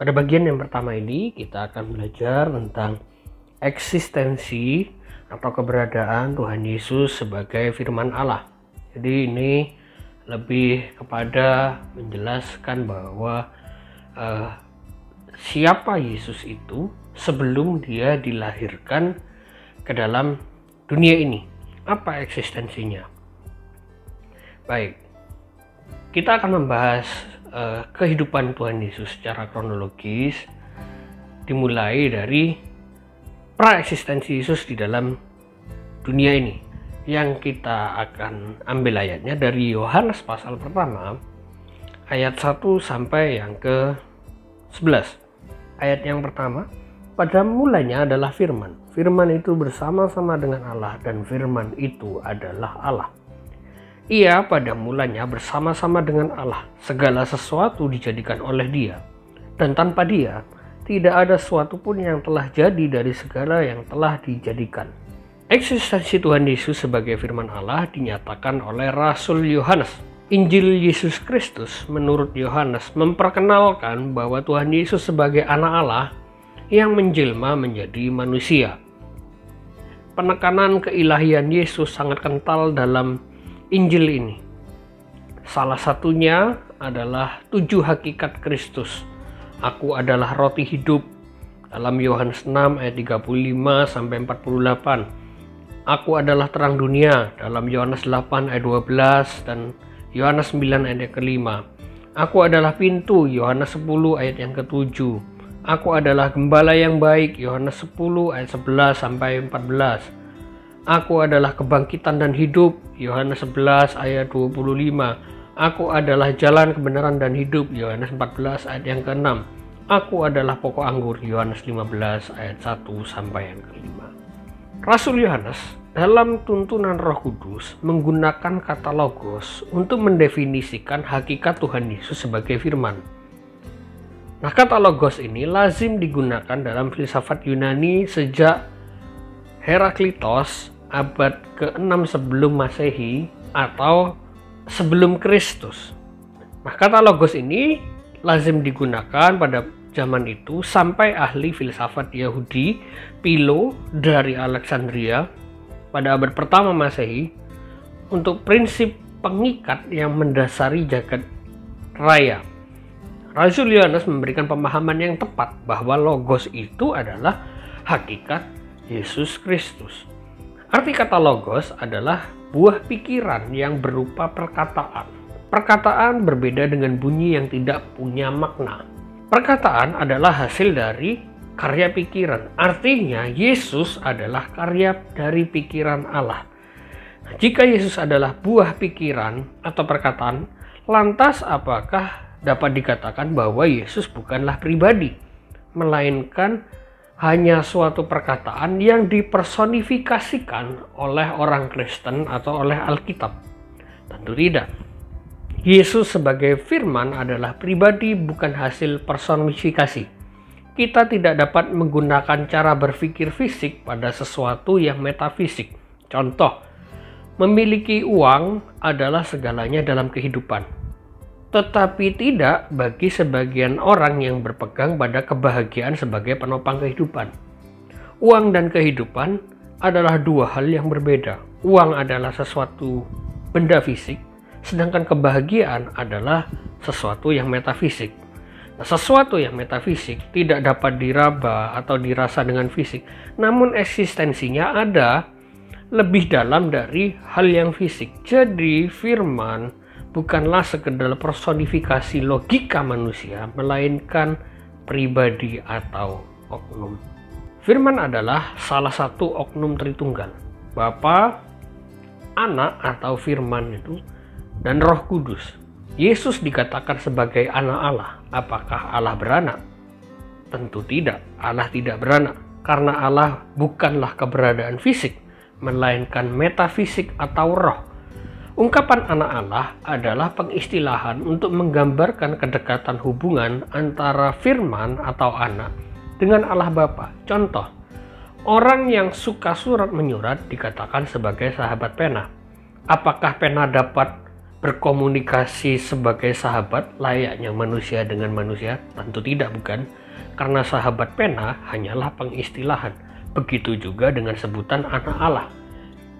Pada bagian yang pertama ini kita akan belajar tentang eksistensi atau keberadaan Tuhan Yesus sebagai firman Allah. Jadi ini lebih kepada menjelaskan bahwa uh, siapa Yesus itu sebelum dia dilahirkan ke dalam dunia ini. Apa eksistensinya? Baik, kita akan membahas uh, kehidupan Tuhan Yesus secara kronologis, dimulai dari pra-eksistensi Yesus di dalam dunia ini. Yang kita akan ambil ayatnya dari Yohanes pasal pertama, ayat 1 sampai yang ke 11. Ayat yang pertama, pada mulanya adalah firman. Firman itu bersama-sama dengan Allah dan firman itu adalah Allah. Ia pada mulanya bersama-sama dengan Allah. Segala sesuatu dijadikan oleh Dia. Dan tanpa Dia, tidak ada sesuatu pun yang telah jadi dari segala yang telah dijadikan. Eksistensi Tuhan Yesus sebagai firman Allah dinyatakan oleh Rasul Yohanes. Injil Yesus Kristus menurut Yohanes memperkenalkan bahwa Tuhan Yesus sebagai anak Allah yang menjelma menjadi manusia. Penekanan keilahian Yesus sangat kental dalam Injil ini. Salah satunya adalah tujuh hakikat Kristus. Aku adalah roti hidup dalam Yohanes 6 ayat 35 sampai 48. Aku adalah terang dunia dalam Yohanes 8 ayat 12 dan Yohanes 9 ayat kelima. Aku adalah pintu Yohanes 10 ayat yang ketujuh. Aku adalah gembala yang baik Yohanes 10 ayat 11 sampai 14. Aku adalah kebangkitan dan hidup. Yohanes 11 ayat 25. Aku adalah jalan kebenaran dan hidup. Yohanes 14 ayat yang ke-6. Aku adalah pokok anggur. Yohanes 15 ayat 1 sampai yang ke-5. Rasul Yohanes dalam tuntunan Roh Kudus menggunakan kata logos untuk mendefinisikan hakikat Tuhan Yesus sebagai firman. Nah, kata logos ini lazim digunakan dalam filsafat Yunani sejak Heraklitos abad ke-6 sebelum Masehi atau sebelum Kristus. Nah, kata logos ini lazim digunakan pada zaman itu sampai ahli filsafat Yahudi Pilo dari Alexandria pada abad pertama Masehi untuk prinsip pengikat yang mendasari jagat raya. Rasul Yohanes memberikan pemahaman yang tepat bahwa logos itu adalah hakikat Yesus Kristus. Arti kata logos adalah buah pikiran yang berupa perkataan. Perkataan berbeda dengan bunyi yang tidak punya makna. Perkataan adalah hasil dari karya pikiran. Artinya, Yesus adalah karya dari pikiran Allah. Jika Yesus adalah buah pikiran atau perkataan, lantas apakah dapat dikatakan bahwa Yesus bukanlah pribadi, melainkan hanya suatu perkataan yang dipersonifikasikan oleh orang Kristen atau oleh Alkitab. Tentu tidak. Yesus sebagai firman adalah pribadi bukan hasil personifikasi. Kita tidak dapat menggunakan cara berpikir fisik pada sesuatu yang metafisik. Contoh, memiliki uang adalah segalanya dalam kehidupan tetapi tidak bagi sebagian orang yang berpegang pada kebahagiaan sebagai penopang kehidupan. Uang dan kehidupan adalah dua hal yang berbeda. Uang adalah sesuatu benda fisik, sedangkan kebahagiaan adalah sesuatu yang metafisik. Nah, sesuatu yang metafisik tidak dapat diraba atau dirasa dengan fisik, namun eksistensinya ada lebih dalam dari hal yang fisik. Jadi, firman bukanlah sekedar personifikasi logika manusia, melainkan pribadi atau oknum. Firman adalah salah satu oknum Tritunggal. Bapa, Anak atau Firman itu, dan Roh Kudus. Yesus dikatakan sebagai anak Allah. Apakah Allah beranak? Tentu tidak. Allah tidak beranak. Karena Allah bukanlah keberadaan fisik, melainkan metafisik atau roh Ungkapan anak Allah adalah pengistilahan untuk menggambarkan kedekatan hubungan antara firman atau anak dengan Allah Bapa. Contoh, orang yang suka surat menyurat dikatakan sebagai sahabat pena. Apakah pena dapat berkomunikasi sebagai sahabat layaknya manusia dengan manusia? Tentu tidak, bukan? Karena sahabat pena hanyalah pengistilahan. Begitu juga dengan sebutan anak Allah.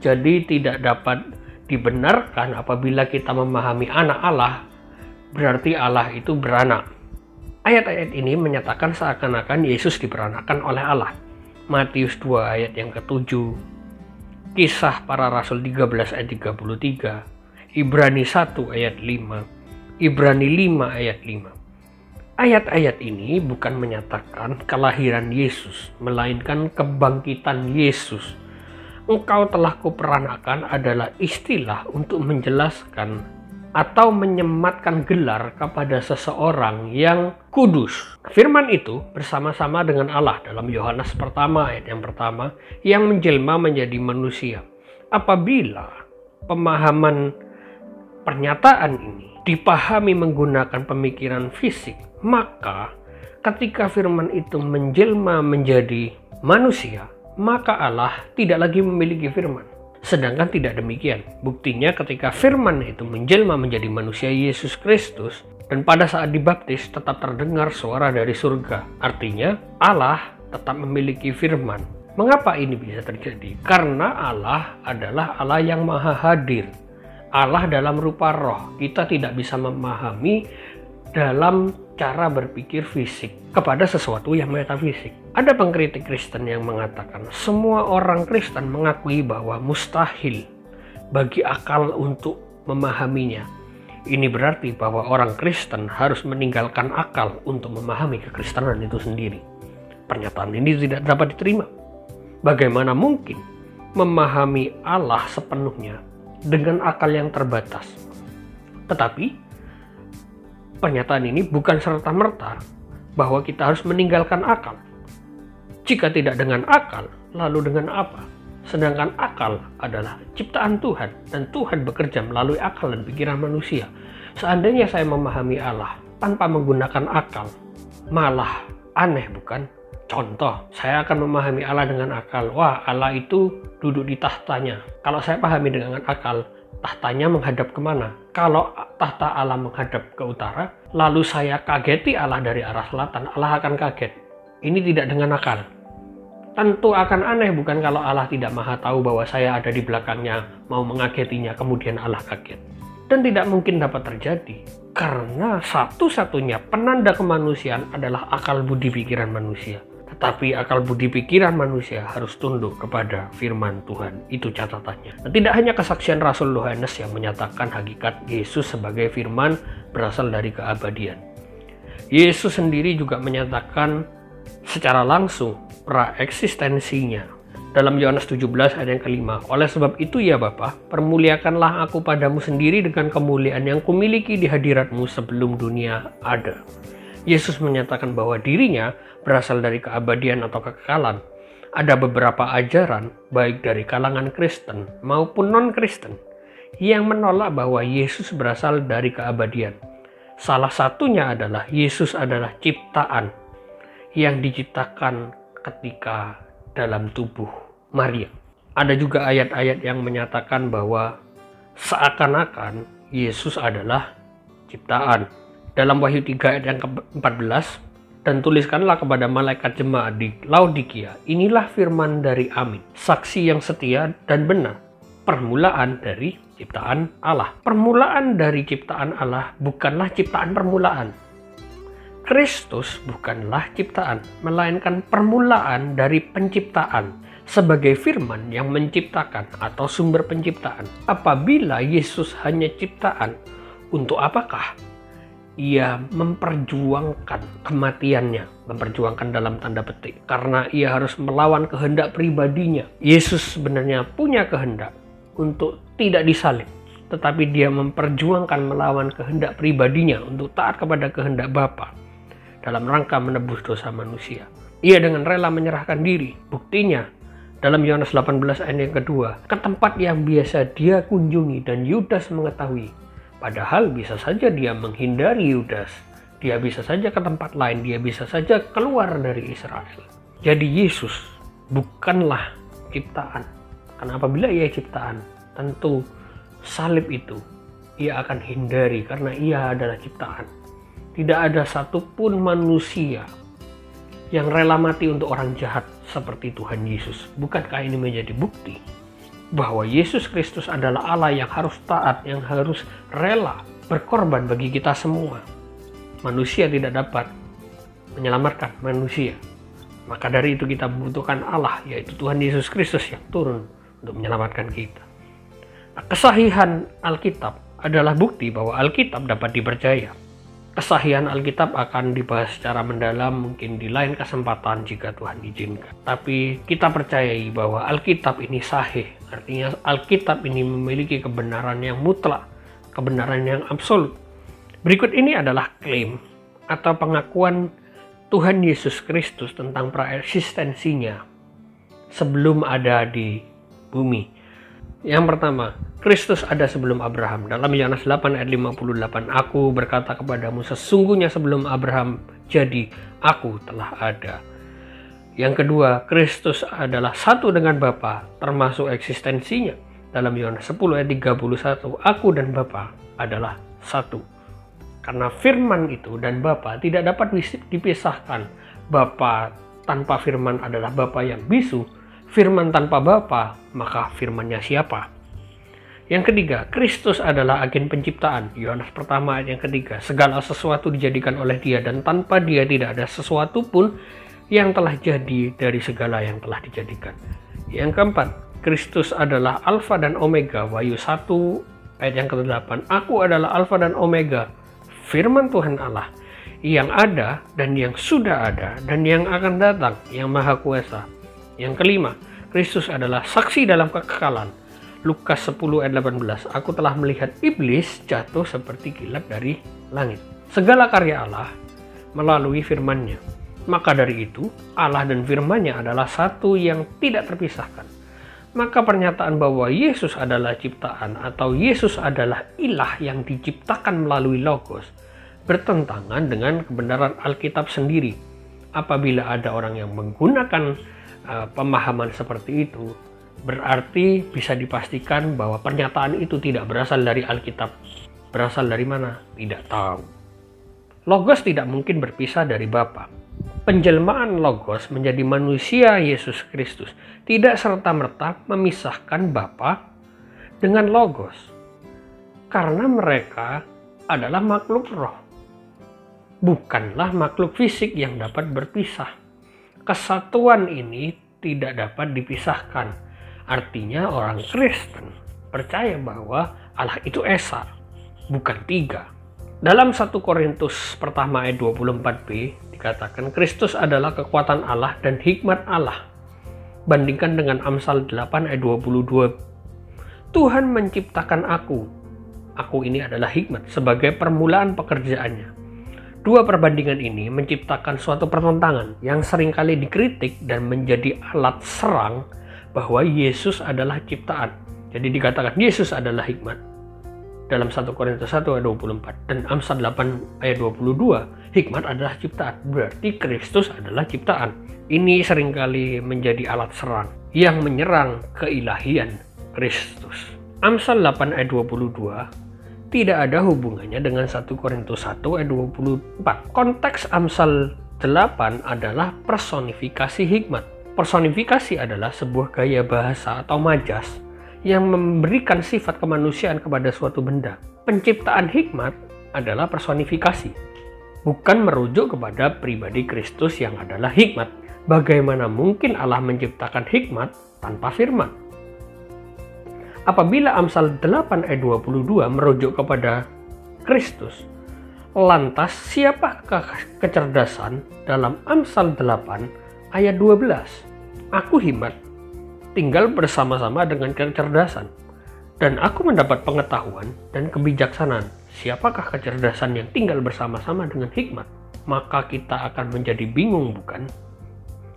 Jadi tidak dapat dibenarkan apabila kita memahami anak Allah, berarti Allah itu beranak. Ayat-ayat ini menyatakan seakan-akan Yesus diperanakan oleh Allah. Matius 2 ayat yang ketujuh, Kisah para Rasul 13 ayat 33, Ibrani 1 ayat 5, Ibrani 5 ayat 5. Ayat-ayat ini bukan menyatakan kelahiran Yesus, melainkan kebangkitan Yesus. Engkau telah kuperanakan adalah istilah untuk menjelaskan atau menyematkan gelar kepada seseorang yang kudus. Firman itu bersama-sama dengan Allah dalam Yohanes pertama ayat yang pertama yang menjelma menjadi manusia. Apabila pemahaman pernyataan ini dipahami menggunakan pemikiran fisik, maka ketika firman itu menjelma menjadi manusia, maka Allah tidak lagi memiliki firman Sedangkan tidak demikian. Buktinya ketika firman itu menjelma menjadi manusia Yesus Kristus dan pada saat dibaptis tetap terdengar suara dari surga. Artinya Allah tetap memiliki firman. Mengapa ini bisa terjadi? Karena Allah adalah Allah yang maha hadir. Allah dalam rupa roh. Kita tidak bisa memahami dalam cara berpikir fisik kepada sesuatu yang metafisik. Ada pengkritik Kristen yang mengatakan semua orang Kristen mengakui bahwa mustahil bagi akal untuk memahaminya. Ini berarti bahwa orang Kristen harus meninggalkan akal untuk memahami kekristenan itu sendiri. Pernyataan ini tidak dapat diterima. Bagaimana mungkin memahami Allah sepenuhnya dengan akal yang terbatas? Tetapi Pernyataan ini bukan serta-merta bahwa kita harus meninggalkan akal. Jika tidak dengan akal, lalu dengan apa? Sedangkan akal adalah ciptaan Tuhan dan Tuhan bekerja melalui akal dan pikiran manusia. Seandainya saya memahami Allah tanpa menggunakan akal, malah aneh bukan? Contoh, saya akan memahami Allah dengan akal. Wah, Allah itu duduk di tahtanya. Kalau saya pahami dengan akal, tahtanya menghadap ke mana? Kalau tahta Allah menghadap ke utara, lalu saya kageti Allah dari arah selatan, Allah akan kaget. Ini tidak dengan akal. Tentu akan aneh bukan kalau Allah tidak maha tahu bahwa saya ada di belakangnya, mau mengagetinya, kemudian Allah kaget. Dan tidak mungkin dapat terjadi, karena satu-satunya penanda kemanusiaan adalah akal budi pikiran manusia. Tetapi akal budi pikiran manusia harus tunduk kepada firman Tuhan. Itu catatannya. Dan tidak hanya kesaksian Rasul Yohanes yang menyatakan hakikat Yesus sebagai firman berasal dari keabadian. Yesus sendiri juga menyatakan secara langsung pra-eksistensinya dalam Yohanes 17 ayat yang kelima. Oleh sebab itu ya Bapa, permuliakanlah aku padamu sendiri dengan kemuliaan yang kumiliki di hadiratmu sebelum dunia ada. Yesus menyatakan bahwa dirinya berasal dari keabadian atau kekekalan. Ada beberapa ajaran, baik dari kalangan Kristen maupun non-Kristen, yang menolak bahwa Yesus berasal dari keabadian. Salah satunya adalah Yesus adalah ciptaan yang diciptakan ketika dalam tubuh Maria. Ada juga ayat-ayat yang menyatakan bahwa seakan-akan Yesus adalah ciptaan. Dalam Wahyu 3 ayat yang ke-14 dan tuliskanlah kepada malaikat jemaat di Laodikia inilah firman dari Amin saksi yang setia dan benar permulaan dari ciptaan Allah permulaan dari ciptaan Allah bukanlah ciptaan permulaan Kristus bukanlah ciptaan melainkan permulaan dari penciptaan sebagai firman yang menciptakan atau sumber penciptaan. Apabila Yesus hanya ciptaan untuk apakah ia memperjuangkan kematiannya, memperjuangkan dalam tanda petik, karena ia harus melawan kehendak pribadinya. Yesus sebenarnya punya kehendak untuk tidak disalib, tetapi dia memperjuangkan melawan kehendak pribadinya untuk taat kepada kehendak Bapa dalam rangka menebus dosa manusia. Ia dengan rela menyerahkan diri. Buktinya, dalam Yohanes 18 ayat yang kedua, ke tempat yang biasa dia kunjungi dan Yudas mengetahui Padahal bisa saja dia menghindari Yudas. Dia bisa saja ke tempat lain, dia bisa saja keluar dari Israel. Jadi Yesus bukanlah ciptaan. Karena apabila ia ciptaan, tentu salib itu ia akan hindari karena ia adalah ciptaan. Tidak ada satupun manusia yang rela mati untuk orang jahat seperti Tuhan Yesus. Bukankah ini menjadi bukti bahwa Yesus Kristus adalah Allah yang harus taat, yang harus rela berkorban bagi kita semua. Manusia tidak dapat menyelamatkan manusia. Maka dari itu kita membutuhkan Allah, yaitu Tuhan Yesus Kristus yang turun untuk menyelamatkan kita. Nah, kesahihan Alkitab adalah bukti bahwa Alkitab dapat dipercaya kesahihan Alkitab akan dibahas secara mendalam mungkin di lain kesempatan jika Tuhan izinkan. Tapi kita percayai bahwa Alkitab ini sahih, artinya Alkitab ini memiliki kebenaran yang mutlak, kebenaran yang absolut. Berikut ini adalah klaim atau pengakuan Tuhan Yesus Kristus tentang praeksistensinya sebelum ada di bumi. Yang pertama, Kristus ada sebelum Abraham. Dalam Yohanes 8 ayat 58, Aku berkata kepadamu, sesungguhnya sebelum Abraham jadi, Aku telah ada. Yang kedua, Kristus adalah satu dengan Bapa, termasuk eksistensinya. Dalam Yohanes 10 ayat 31, Aku dan Bapa adalah satu. Karena firman itu dan Bapa tidak dapat dipisahkan. Bapa tanpa firman adalah Bapa yang bisu, firman tanpa Bapa, maka firmannya siapa? Yang ketiga, Kristus adalah agen penciptaan. Yohanes pertama ayat yang ketiga. Segala sesuatu dijadikan oleh dia dan tanpa dia tidak ada sesuatu pun yang telah jadi dari segala yang telah dijadikan. Yang keempat, Kristus adalah Alfa dan Omega. Wahyu 1 ayat yang ke-8. Aku adalah Alfa dan Omega. Firman Tuhan Allah yang ada dan yang sudah ada dan yang akan datang, yang maha kuasa yang kelima, Kristus adalah saksi dalam kekekalan. Lukas 10 ayat 18, Aku telah melihat iblis jatuh seperti kilat dari langit. Segala karya Allah melalui firman-Nya. Maka dari itu, Allah dan firman-Nya adalah satu yang tidak terpisahkan. Maka pernyataan bahwa Yesus adalah ciptaan atau Yesus adalah ilah yang diciptakan melalui logos bertentangan dengan kebenaran Alkitab sendiri. Apabila ada orang yang menggunakan uh, pemahaman seperti itu, berarti bisa dipastikan bahwa pernyataan itu tidak berasal dari Alkitab. Berasal dari mana? Tidak tahu. Logos tidak mungkin berpisah dari Bapa. Penjelmaan Logos menjadi manusia Yesus Kristus tidak serta-merta memisahkan Bapa dengan Logos. Karena mereka adalah makhluk roh. Bukanlah makhluk fisik yang dapat berpisah kesatuan ini tidak dapat dipisahkan. Artinya orang Kristen percaya bahwa Allah itu Esa, bukan tiga. Dalam 1 Korintus pertama ayat 24b dikatakan Kristus adalah kekuatan Allah dan hikmat Allah. Bandingkan dengan Amsal 8 ayat 22. Tuhan menciptakan aku. Aku ini adalah hikmat sebagai permulaan pekerjaannya. Dua perbandingan ini menciptakan suatu pertentangan yang sering kali dikritik dan menjadi alat serang bahwa Yesus adalah ciptaan. Jadi dikatakan Yesus adalah hikmat. Dalam 1 Korintus 1 ayat 24 dan Amsal 8 ayat 22, hikmat adalah ciptaan. Berarti Kristus adalah ciptaan. Ini sering kali menjadi alat serang yang menyerang keilahian Kristus. Amsal 8 ayat 22 tidak ada hubungannya dengan 1 Korintus 1 ayat 24. Konteks Amsal 8 adalah personifikasi hikmat. Personifikasi adalah sebuah gaya bahasa atau majas yang memberikan sifat kemanusiaan kepada suatu benda. Penciptaan hikmat adalah personifikasi, bukan merujuk kepada pribadi Kristus yang adalah hikmat. Bagaimana mungkin Allah menciptakan hikmat tanpa firman? Apabila Amsal 8 ayat 22 merujuk kepada Kristus, lantas siapakah kecerdasan dalam Amsal 8 ayat 12? Aku hikmat, tinggal bersama-sama dengan kecerdasan, dan aku mendapat pengetahuan dan kebijaksanaan. Siapakah kecerdasan yang tinggal bersama-sama dengan hikmat? Maka kita akan menjadi bingung, bukan?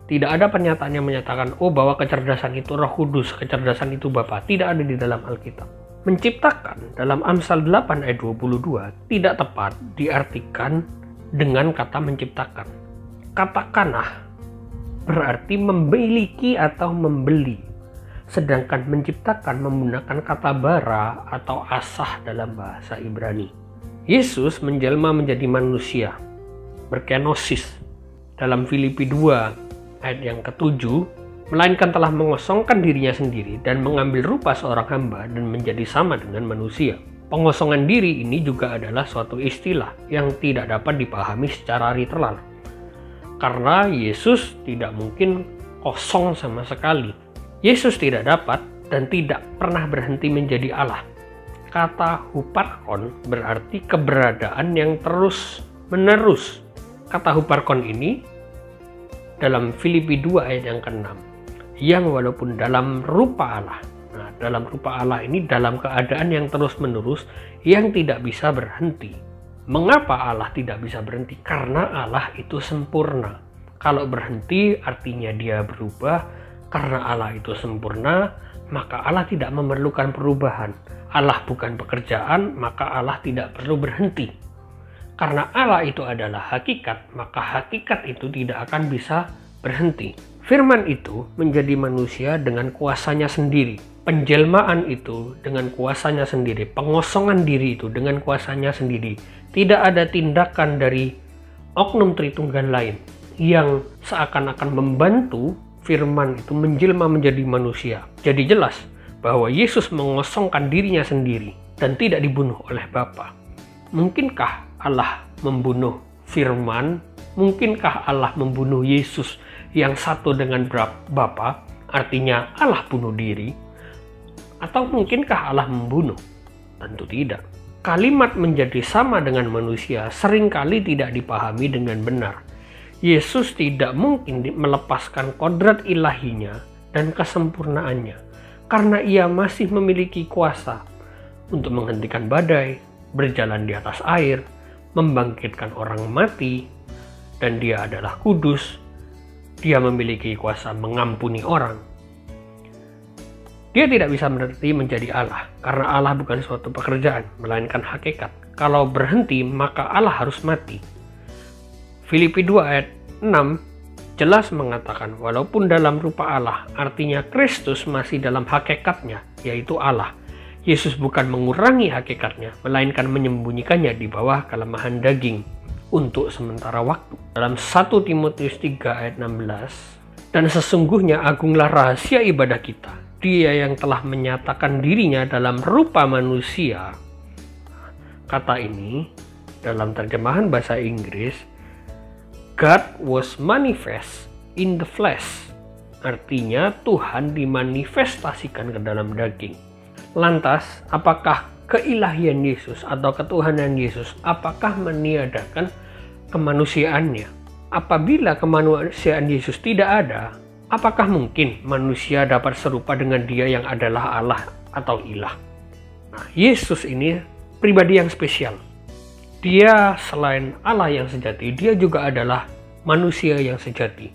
Tidak ada pernyataan yang menyatakan, oh bahwa kecerdasan itu roh kudus, kecerdasan itu Bapa. Tidak ada di dalam Alkitab. Menciptakan dalam Amsal 8 ayat 22 tidak tepat diartikan dengan kata menciptakan. Kata kanah berarti memiliki atau membeli. sedangkan menciptakan menggunakan kata bara atau asah dalam bahasa Ibrani. Yesus menjelma menjadi manusia, berkenosis. Dalam Filipi 2 ayat yang ketujuh, melainkan telah mengosongkan dirinya sendiri dan mengambil rupa seorang hamba dan menjadi sama dengan manusia. Pengosongan diri ini juga adalah suatu istilah yang tidak dapat dipahami secara literal. Karena Yesus tidak mungkin kosong sama sekali. Yesus tidak dapat dan tidak pernah berhenti menjadi Allah kata huparkon berarti keberadaan yang terus menerus. Kata huparkon ini dalam Filipi 2 ayat yang ke-6 yang walaupun dalam rupa Allah. Nah, dalam rupa Allah ini dalam keadaan yang terus menerus yang tidak bisa berhenti. Mengapa Allah tidak bisa berhenti? Karena Allah itu sempurna. Kalau berhenti artinya dia berubah. Karena Allah itu sempurna, maka Allah tidak memerlukan perubahan Allah bukan pekerjaan, maka Allah tidak perlu berhenti. Karena Allah itu adalah hakikat, maka hakikat itu tidak akan bisa berhenti. Firman itu menjadi manusia dengan kuasanya sendiri. Penjelmaan itu dengan kuasanya sendiri. Pengosongan diri itu dengan kuasanya sendiri. Tidak ada tindakan dari oknum Tritunggal lain yang seakan-akan membantu firman itu menjelma menjadi manusia. Jadi jelas bahwa Yesus mengosongkan dirinya sendiri dan tidak dibunuh oleh Bapa. Mungkinkah Allah membunuh firman? Mungkinkah Allah membunuh Yesus yang satu dengan Bapa? Artinya Allah bunuh diri? Atau mungkinkah Allah membunuh? Tentu tidak. Kalimat menjadi sama dengan manusia sering kali tidak dipahami dengan benar. Yesus tidak mungkin melepaskan kodrat ilahinya dan kesempurnaannya karena ia masih memiliki kuasa untuk menghentikan badai, berjalan di atas air, membangkitkan orang mati, dan dia adalah kudus. Dia memiliki kuasa mengampuni orang. Dia tidak bisa berhenti menjadi Allah, karena Allah bukan suatu pekerjaan, melainkan hakikat. Kalau berhenti, maka Allah harus mati. Filipi 2 ayat 6 jelas mengatakan walaupun dalam rupa Allah, artinya Kristus masih dalam hakikatnya, yaitu Allah. Yesus bukan mengurangi hakikatnya, melainkan menyembunyikannya di bawah kelemahan daging untuk sementara waktu. Dalam 1 Timotius 3 ayat 16, dan sesungguhnya agunglah rahasia ibadah kita. Dia yang telah menyatakan dirinya dalam rupa manusia. Kata ini dalam terjemahan bahasa Inggris God was manifest in the flesh. Artinya Tuhan dimanifestasikan ke dalam daging. Lantas, apakah keilahian Yesus atau ketuhanan Yesus apakah meniadakan kemanusiaannya? Apabila kemanusiaan Yesus tidak ada, apakah mungkin manusia dapat serupa dengan dia yang adalah Allah atau ilah? Nah, Yesus ini pribadi yang spesial dia selain Allah yang sejati, dia juga adalah manusia yang sejati.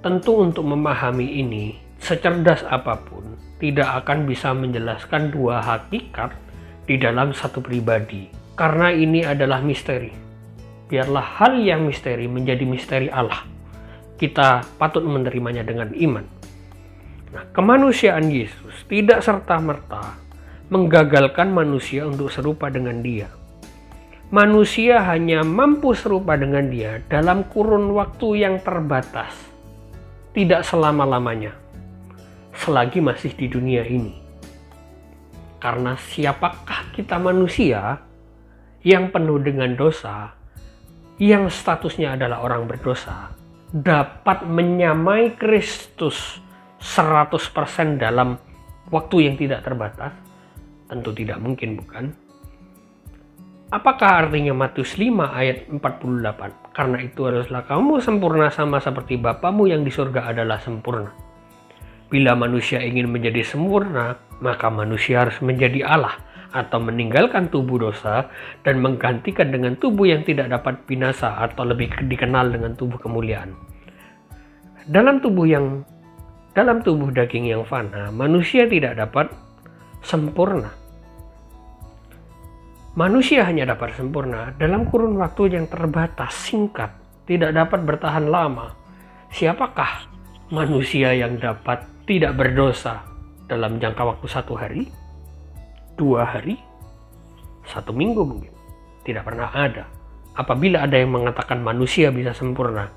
Tentu untuk memahami ini, secerdas apa pun, tidak akan bisa menjelaskan dua hakikat di dalam satu pribadi. Karena ini adalah misteri. Biarlah hal yang misteri menjadi misteri Allah. Kita patut menerimanya dengan iman. Nah, kemanusiaan Yesus tidak serta-merta menggagalkan manusia untuk serupa dengan dia manusia hanya mampu serupa dengan dia dalam kurun waktu yang terbatas, tidak selama-lamanya, selagi masih di dunia ini. Karena siapakah kita manusia yang penuh dengan dosa, yang statusnya adalah orang berdosa, dapat menyamai Kristus 100% dalam waktu yang tidak terbatas? Tentu tidak mungkin, bukan? Apakah artinya Matius 5 ayat 48? Karena itu adalah kamu sempurna sama seperti Bapamu yang di surga adalah sempurna. Bila manusia ingin menjadi sempurna, maka manusia harus menjadi Allah atau meninggalkan tubuh dosa dan menggantikan dengan tubuh yang tidak dapat binasa atau lebih dikenal dengan tubuh kemuliaan. Dalam tubuh yang dalam tubuh daging yang fana, manusia tidak dapat sempurna Manusia hanya dapat sempurna dalam kurun waktu yang terbatas, singkat, tidak dapat bertahan lama. Siapakah manusia yang dapat tidak berdosa dalam jangka waktu satu hari, dua hari, satu minggu mungkin. Tidak pernah ada. Apabila ada yang mengatakan manusia bisa sempurna,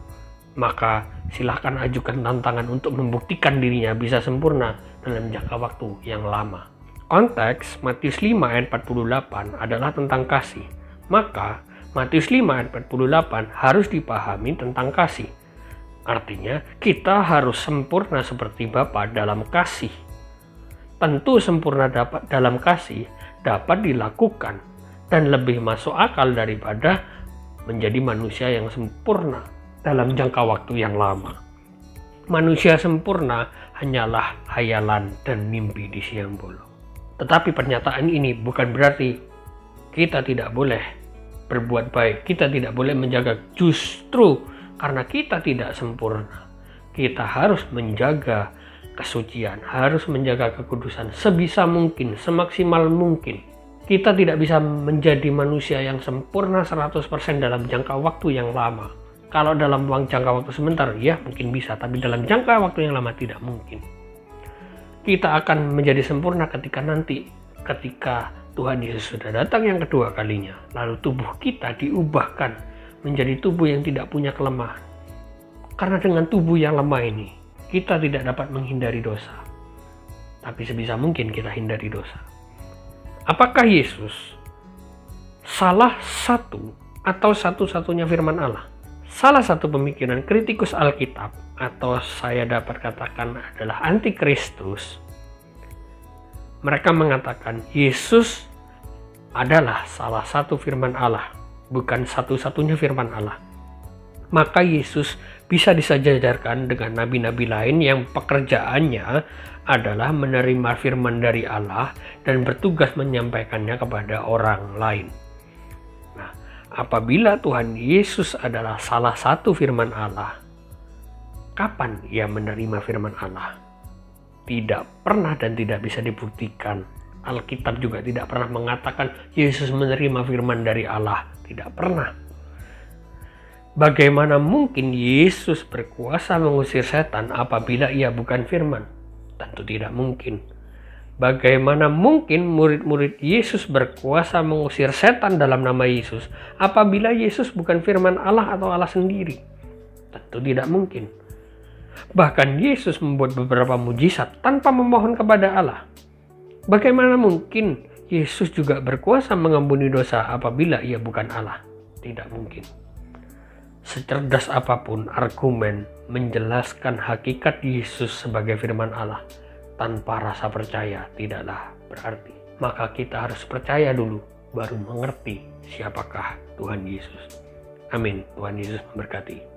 maka silahkan ajukan tantangan untuk membuktikan dirinya bisa sempurna dalam jangka waktu yang lama. Konteks Matius 5 ayat 48 adalah tentang kasih. Maka Matius 5 ayat 48 harus dipahami tentang kasih. Artinya, kita harus sempurna seperti Bapa dalam kasih. Tentu sempurna dapat dalam kasih dapat dilakukan dan lebih masuk akal daripada menjadi manusia yang sempurna dalam jangka waktu yang lama. Manusia sempurna hanyalah hayalan dan mimpi di siang bolong. Tetapi pernyataan ini bukan berarti kita tidak boleh berbuat baik, kita tidak boleh menjaga justru karena kita tidak sempurna. Kita harus menjaga kesucian, harus menjaga kekudusan sebisa mungkin, semaksimal mungkin. Kita tidak bisa menjadi manusia yang sempurna 100% dalam jangka waktu yang lama kalau dalam jangka waktu sebentar, ya mungkin bisa, tapi dalam jangka waktu yang lama tidak mungkin. Kita akan menjadi sempurna ketika nanti, ketika Tuhan Yesus sudah datang yang kedua kalinya, lalu tubuh kita diubahkan menjadi tubuh yang tidak punya kelemahan. Karena dengan tubuh yang lemah ini, kita tidak dapat menghindari dosa. Tapi sebisa mungkin kita hindari dosa. Apakah Yesus salah satu atau satu-satunya firman Allah? Salah satu pemikiran kritikus Alkitab atau saya dapat katakan adalah antikristus. Mereka mengatakan Yesus adalah salah satu firman Allah, bukan satu-satunya firman Allah. Maka Yesus bisa disejajarkan dengan nabi-nabi lain yang pekerjaannya adalah menerima firman dari Allah dan bertugas menyampaikannya kepada orang lain. Apabila Tuhan Yesus adalah salah satu firman Allah, kapan ia menerima firman Allah? Tidak pernah dan tidak bisa dibuktikan. Alkitab juga tidak pernah mengatakan Yesus menerima firman dari Allah. Tidak pernah. Bagaimana mungkin Yesus berkuasa mengusir setan apabila ia bukan firman? Tentu tidak mungkin. Bagaimana mungkin murid-murid Yesus berkuasa mengusir setan dalam nama Yesus apabila Yesus bukan firman Allah atau Allah sendiri? Tentu tidak mungkin. Bahkan Yesus membuat beberapa mujizat tanpa memohon kepada Allah. Bagaimana mungkin Yesus juga berkuasa mengampuni dosa apabila ia bukan Allah? Tidak mungkin. Secerdas apa pun argumen menjelaskan hakikat Yesus sebagai firman Allah, tanpa rasa percaya tidaklah berarti. Maka kita harus percaya dulu, baru mengerti siapakah Tuhan Yesus. Amin. Tuhan Yesus memberkati.